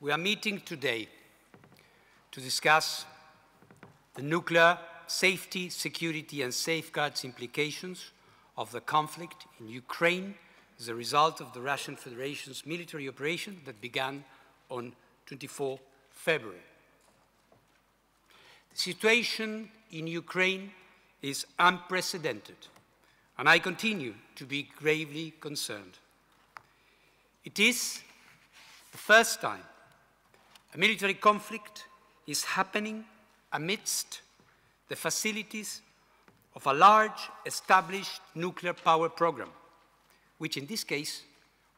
We are meeting today to discuss the nuclear safety, security, and safeguards implications of the conflict in Ukraine as a result of the Russian Federation's military operation that began on 24 February. The situation in Ukraine is unprecedented, and I continue to be gravely concerned. It is the first time a military conflict is happening amidst the facilities of a large established nuclear power program, which in this case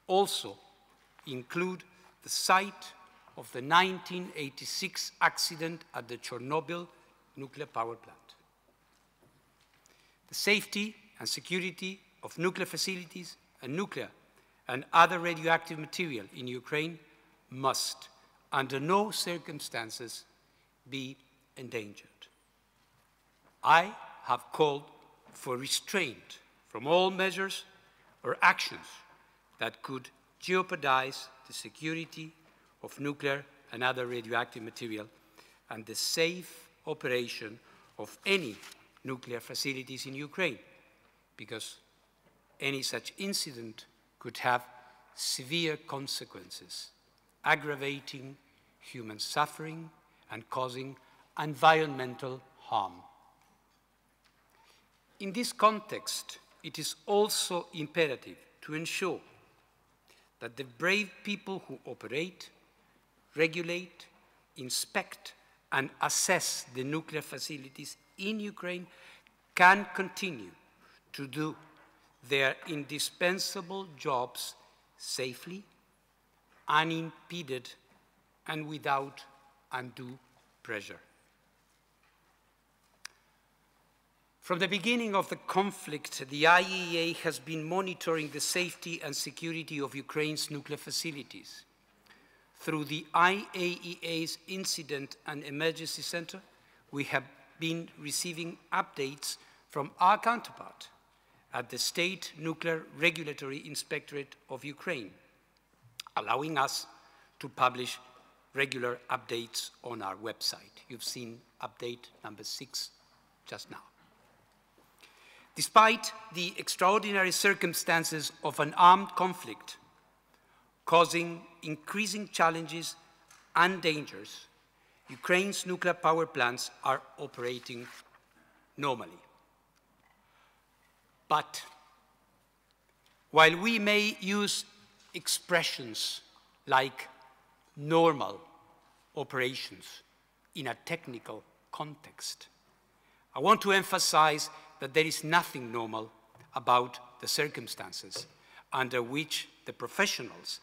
also include the site of the 1986 accident at the Chernobyl nuclear power plant. The safety and security of nuclear facilities and nuclear and other radioactive material in Ukraine must, under no circumstances, be endangered. I have called for restraint from all measures or actions that could jeopardize the security of nuclear and other radioactive material and the safe operation of any nuclear facilities in Ukraine, because any such incident could have severe consequences, aggravating human suffering and causing environmental harm. In this context, it is also imperative to ensure that the brave people who operate, regulate, inspect, and assess the nuclear facilities in Ukraine can continue to do their indispensable jobs safely, unimpeded, and without undue pressure. From the beginning of the conflict, the IAEA has been monitoring the safety and security of Ukraine's nuclear facilities. Through the IAEA's Incident and Emergency Center, we have been receiving updates from our counterpart at the State Nuclear Regulatory Inspectorate of Ukraine, allowing us to publish regular updates on our website. You've seen update number six just now. Despite the extraordinary circumstances of an armed conflict causing increasing challenges and dangers, Ukraine's nuclear power plants are operating normally. But while we may use expressions like normal operations in a technical context, I want to emphasize that there is nothing normal about the circumstances under which the professionals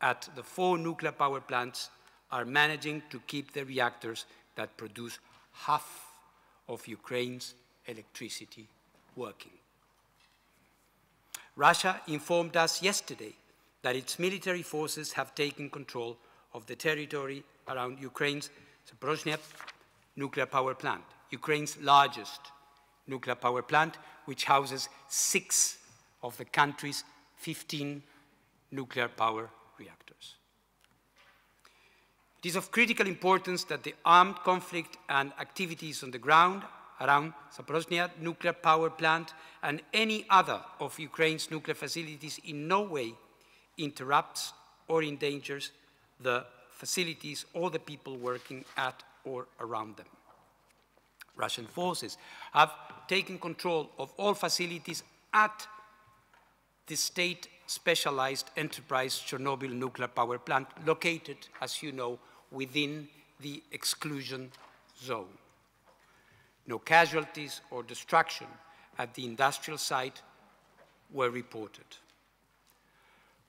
at the four nuclear power plants are managing to keep the reactors that produce half of Ukraine's electricity working. Russia informed us yesterday that its military forces have taken control of the territory around Ukraine's Zaporozhye nuclear power plant, Ukraine's largest nuclear power plant, which houses six of the country's 15 nuclear power reactors. It is of critical importance that the armed conflict and activities on the ground around Zaporozhye nuclear power plant and any other of Ukraine's nuclear facilities in no way interrupts or endangers the facilities or the people working at or around them. Russian forces have taken control of all facilities at the state specialized enterprise Chernobyl nuclear power plant located, as you know, within the exclusion zone. No casualties or destruction at the industrial site were reported.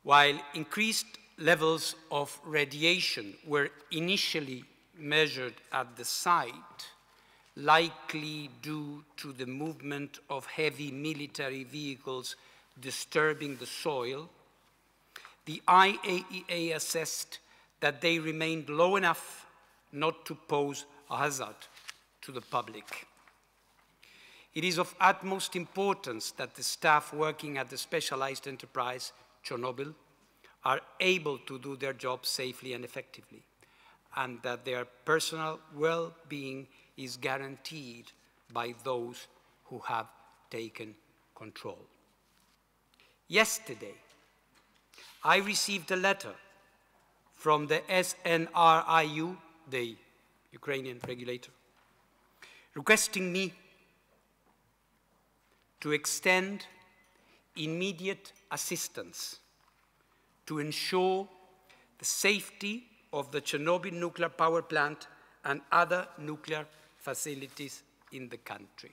While increased levels of radiation were initially measured at the site, likely due to the movement of heavy military vehicles disturbing the soil, the IAEA assessed that they remained low enough not to pose a hazard to the public. It is of utmost importance that the staff working at the specialized enterprise, Chernobyl, are able to do their job safely and effectively. and that their personal well-being is guaranteed by those who have taken control. Yesterday, I received a letter from the SNRIU, the Ukrainian regulator, requesting me to extend immediate assistance to ensure the safety of the Chernobyl nuclear power plant and other nuclear facilities in the country.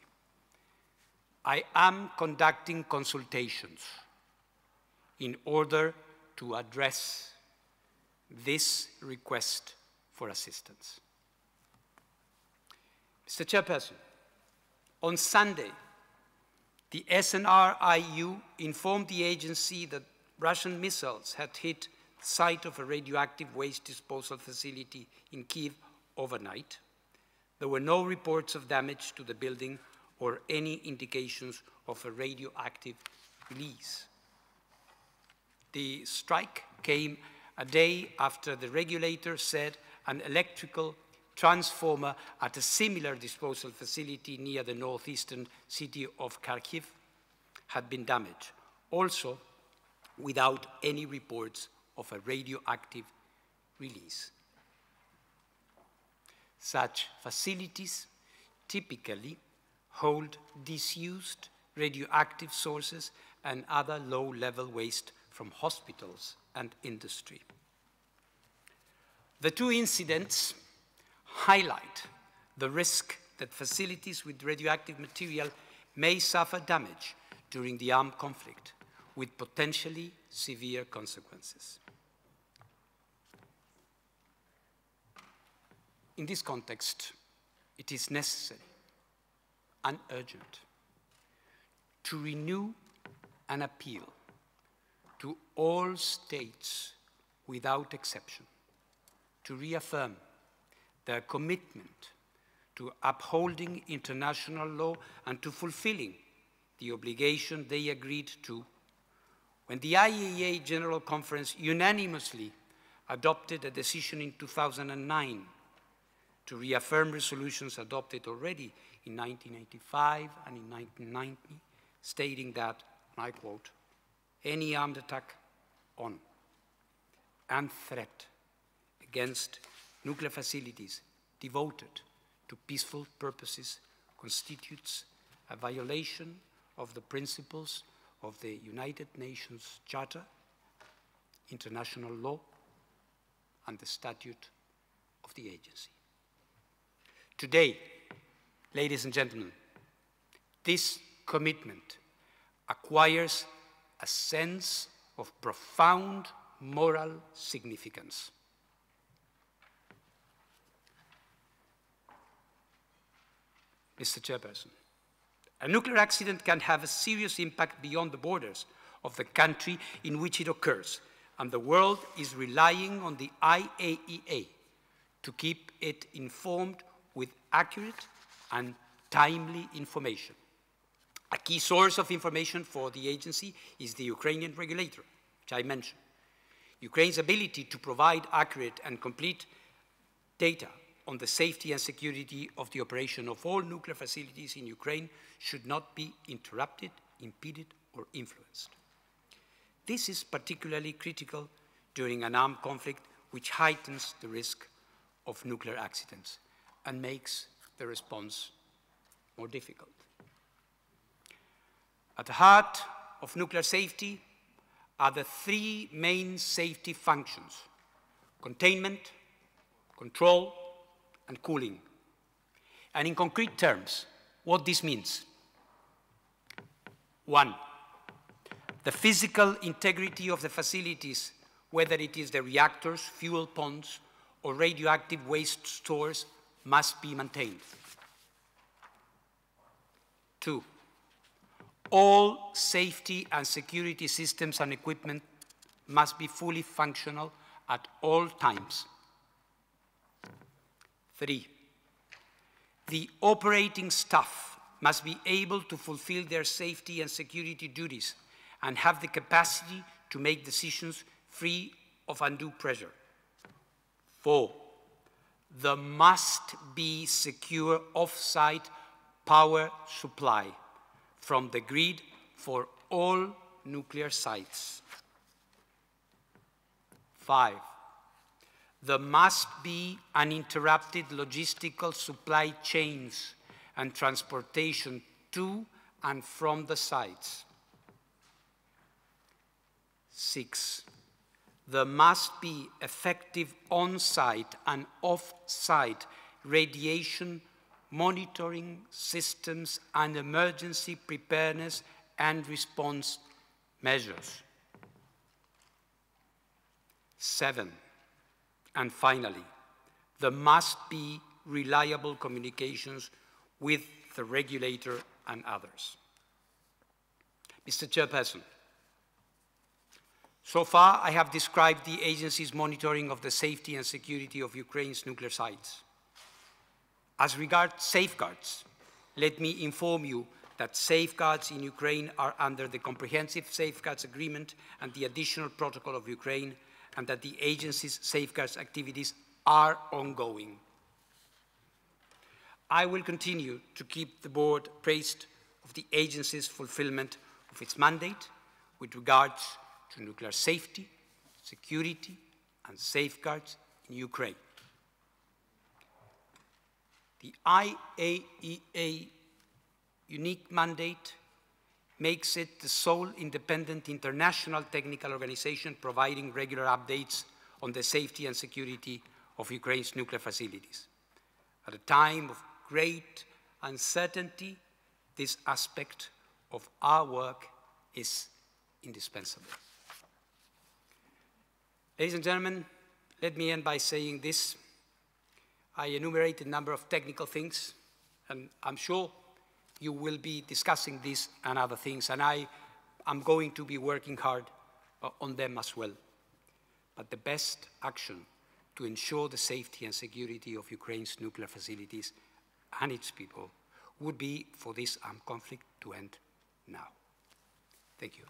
I am conducting consultations in order to address this request for assistance. Mr. Chairperson, on Sunday, the SNRIU informed the agency that Russian missiles had hit the site of a radioactive waste disposal facility in Kiev overnight. There were no reports of damage to the building or any indications of a radioactive release. The strike came a day after the regulator said an electrical transformer at a similar disposal facility near the northeastern city of Kharkiv had been damaged, also without any reports of a radioactive release. Such facilities typically hold disused radioactive sources and other low-level waste from hospitals and industry. The two incidents highlight the risk that facilities with radioactive material may suffer damage during the armed conflict with potentially severe consequences. In this context, it is necessary and urgent to renew an appeal to all states without exception to reaffirm their commitment to upholding international law and to fulfilling the obligation they agreed to when the IAEA General Conference unanimously adopted a decision in 2009 to reaffirm resolutions adopted already in 1985 and in 1990, stating that, and I quote, any armed attack on and threat against nuclear facilities devoted to peaceful purposes constitutes a violation of the principles of the United Nations Charter, international law, and the statute of the agency. Today, ladies and gentlemen, this commitment acquires a sense of profound moral significance. Mr. Chairperson, a nuclear accident can have a serious impact beyond the borders of the country in which it occurs, and the world is relying on the IAEA to keep it informed with accurate and timely information. A key source of information for the agency is the Ukrainian regulator, which I mentioned. Ukraine's ability to provide accurate and complete data on the safety and security of the operation of all nuclear facilities in Ukraine should not be interrupted, impeded, or influenced. This is particularly critical during an armed conflict which heightens the risk of nuclear accidents and makes the response more difficult. At the heart of nuclear safety are the three main safety functions, containment, control, and cooling. And in concrete terms, what this means. One, the physical integrity of the facilities, whether it is the reactors, fuel ponds, or radioactive waste stores, must be maintained. Two, all safety and security systems and equipment must be fully functional at all times. Three, the operating staff must be able to fulfill their safety and security duties and have the capacity to make decisions free of undue pressure. Four, there must be secure off-site power supply from the grid for all nuclear sites. Five, there must be uninterrupted logistical supply chains and transportation to and from the sites. Six, there must be effective on-site and off-site radiation monitoring systems and emergency preparedness and response measures. Seven, and finally, there must be reliable communications with the regulator and others. Mr. Chairperson, so far I have described the agency's monitoring of the safety and security of Ukraine's nuclear sites. As regards safeguards, let me inform you that safeguards in Ukraine are under the Comprehensive Safeguards Agreement and the Additional Protocol of Ukraine, and that the agency's safeguards activities are ongoing. I will continue to keep the board appraised of the agency's fulfillment of its mandate with regards to nuclear safety, security, and safeguards in Ukraine. The IAEA unique mandate makes it the sole independent international technical organization providing regular updates on the safety and security of Ukraine's nuclear facilities. At a time of great uncertainty, this aspect of our work is indispensable. Ladies and gentlemen, let me end by saying this. I enumerate a number of technical things, and I'm sure you will be discussing this and other things, and I am going to be working hard uh, on them as well. But the best action to ensure the safety and security of Ukraine's nuclear facilities and its people would be for this armed conflict to end now. Thank you.